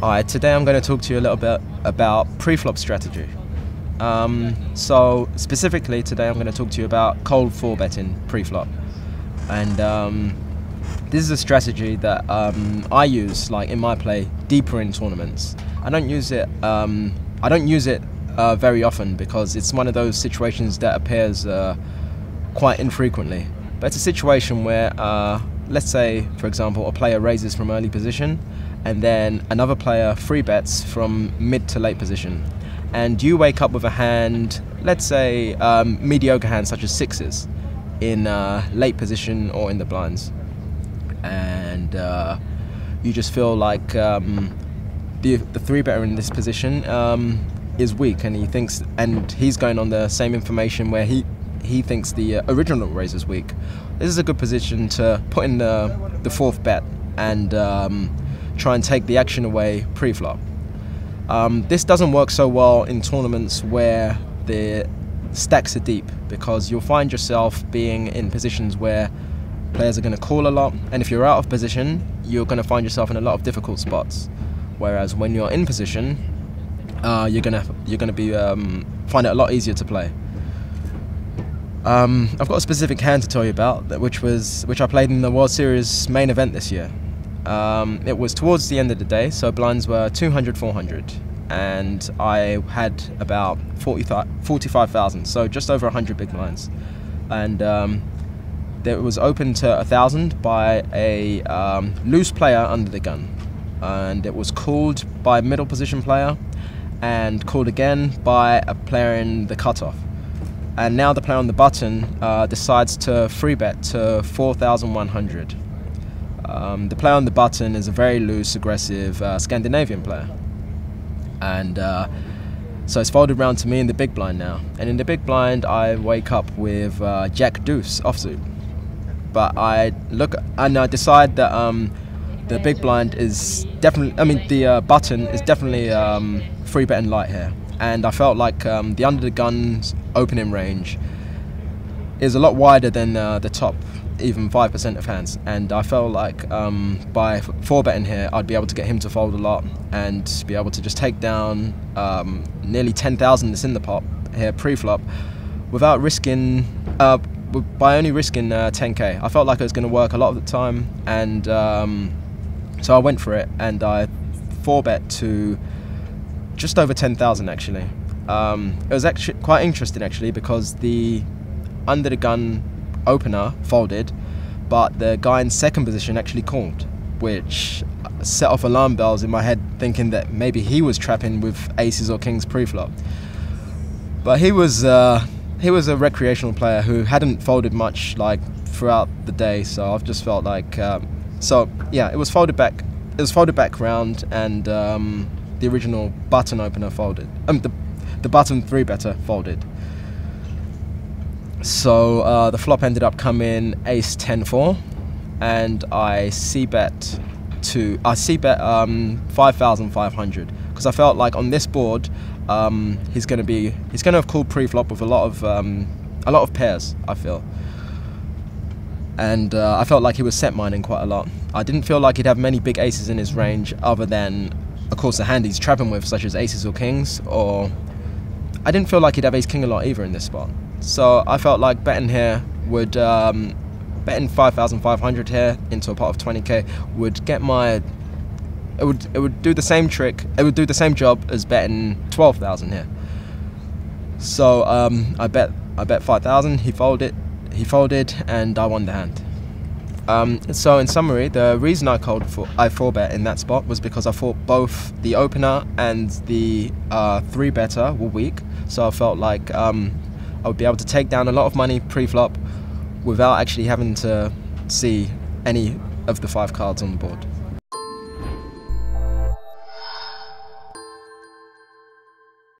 Alright, today I'm going to talk to you a little bit about pre-flop strategy. Um, so specifically today I'm going to talk to you about cold four betting pre-flop, and um, this is a strategy that um, I use like in my play deeper in tournaments. I don't use it. Um, I don't use it uh, very often because it's one of those situations that appears uh, quite infrequently. But it's a situation where, uh, let's say, for example, a player raises from early position and then another player three bets from mid to late position. And you wake up with a hand, let's say um, mediocre hand such as sixes, in uh, late position or in the blinds. And uh, you just feel like um, the, the three better in this position um, is weak, and he thinks, and he's going on the same information where he he thinks the uh, original raise is weak. This is a good position to put in the the fourth bet and um, try and take the action away pre-flop. Um, this doesn't work so well in tournaments where the stacks are deep because you'll find yourself being in positions where players are going to call a lot, and if you're out of position, you're going to find yourself in a lot of difficult spots. Whereas when you're in position, uh, you're gonna you're gonna be um, find it a lot easier to play. Um, I've got a specific hand to tell you about, which was which I played in the World Series main event this year. Um, it was towards the end of the day, so blinds were 200, 400, and I had about 40, 45,000, so just over 100 big blinds. And um, it was open to 1,000 by a um, loose player under the gun. And it was called by a middle position player and called again by a player in the cutoff. And now the player on the button uh, decides to three bet to 4,100. Um, the player on the button is a very loose, aggressive uh, Scandinavian player. And uh, so it's folded round to me in the big blind now. And in the big blind, I wake up with uh, Jack Deuce offsuit. But I look and I decide that um, the big blind is definitely, I mean, the uh, button is definitely um, three betting light here. And I felt like um, the under the guns opening range is a lot wider than uh, the top even 5% of hands. And I felt like um, by 4 betting here, I'd be able to get him to fold a lot and be able to just take down um, nearly 10,000 that's in the pot here pre flop without risking, uh, by only risking uh, 10k. I felt like it was going to work a lot of the time. And um, so I went for it and I 4 bet to just over 10,000 actually. Um, it was actually quite interesting actually because the under the gun opener folded, but the guy in second position actually called, which set off alarm bells in my head, thinking that maybe he was trapping with aces or kings pre-flop. But he was uh, he was a recreational player who hadn't folded much like throughout the day, so I've just felt like um, so yeah, it was folded back. It was folded back round, and um, the original button opener folded. Um, the the button three better folded. So uh, the flop ended up coming ace 10 4, and I c bet to I c bet um, 5,500 because I felt like on this board um, he's going to be he's going to have called pre-flop with a lot of um, a lot of pairs. I feel, and uh, I felt like he was set mining quite a lot. I didn't feel like he'd have many big aces in his range other than, of course, the hand he's trapping with, such as aces or kings, or I didn't feel like he'd have ace king a lot either in this spot. So I felt like betting here would um, betting 5,500 here into a pot of 20k would get my it would it would do the same trick. It would do the same job as betting 12,000 here. So um, I bet I bet 5,000. He folded. He folded, and I won the hand. Um, so in summary, the reason I called for I four bet in that spot was because I thought both the opener and the uh, three better were weak. So I felt like um, I would be able to take down a lot of money pre-flop without actually having to see any of the five cards on the board.